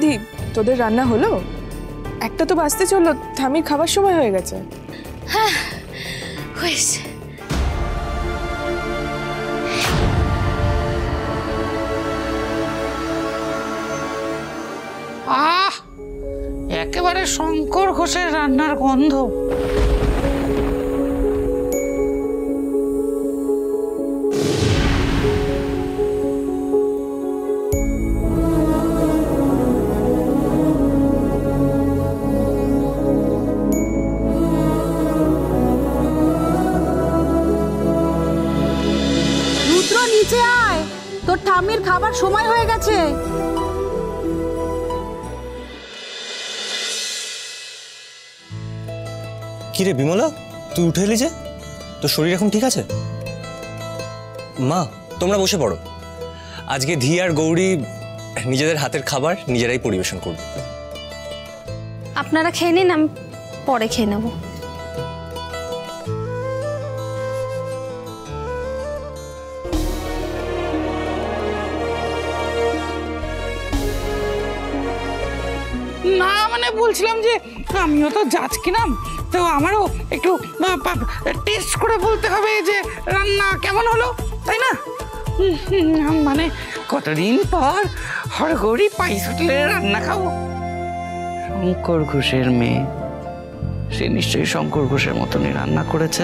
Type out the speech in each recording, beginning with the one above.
দীপ তোদের রান্না হলো? একটা তো বাঁচতে চলল ঠামির খাবার সময় হয়ে গেছে। হয়েছে। আহ একেবারে শঙ্কর ঘোষের রান্নার গন্ধ। রুদ্র নিচে আয়। তোর ঠাম্মির খাবার সময় হয়ে গেছে। কি রে বিমলা তুই উঠে এলি যে? তোর শরীর এখন ঠিক আছে? মা তোমরা বসে পড়ো। আজকে ধি আর গৌরী নিজেদের হাতের খাবার নিজেরাই পরিবেশন করবে। আপনারা খেয়ে নিন আমি পরে খেয়ে নেব। না মানে বলছিলাম যে আমিও তো জাজ কিনাম তো আমারও একটু টেস্ট করে বলতে হবে যে রান্না কেমন হলো, তাই না? মানে কতদিন পর হরগৌরী পাইস হোটেলের রান্না খাব? শঙ্কর ঘোষের মেয়ে। সে নিশ্চয়ই শঙ্কর ঘোষের মতনই রান্না করেছে।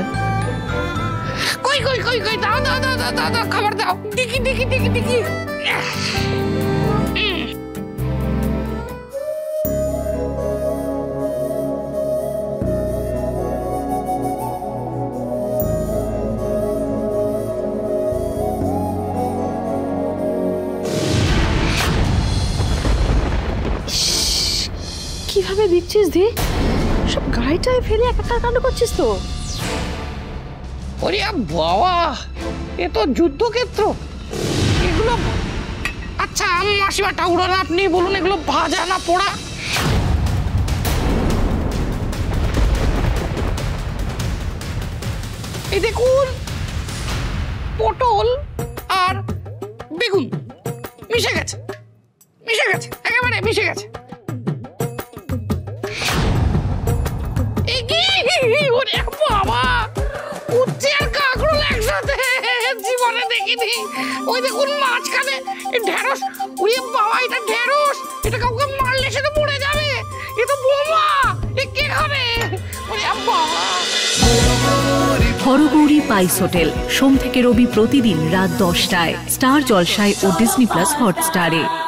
কই কই কই কই দাও দাও দাও দাও দাও, খাবার দাও। দেখি দেখি দেখি দেখি। কীভাবে দিচ্ছিস দি সব গাড়িটায় ফেলে একাকার কাণ্ড করছিস তো। ওরে বাবা, এ তো যুদ্ধক্ষেত্র। এগুলো আচ্ছা মাসিমা ঠাকুরা আপনি বলুন, এগুলো ভাজা না পোড়া? এই দেখুন, পটল আর বেগুন, মিশে গেছে মিশে গেছে, একেবারে মিশে গেছে। দেখিনি ওই দেখুন মাঝখানে ঢেঁড়স। ওই বাবা, এটা ঢেঁড়স। এটা কাউকে মারলে সে তো পড়ে যাবে। এ তো বোমা। এ কে খাবে? হরগৌরী পাইস হোটেল। সোম থেকে রবি প্রতিদিন রাত দশটায়। স্টার জলসায় ও ডিসনি প্লাস হটস্টারে।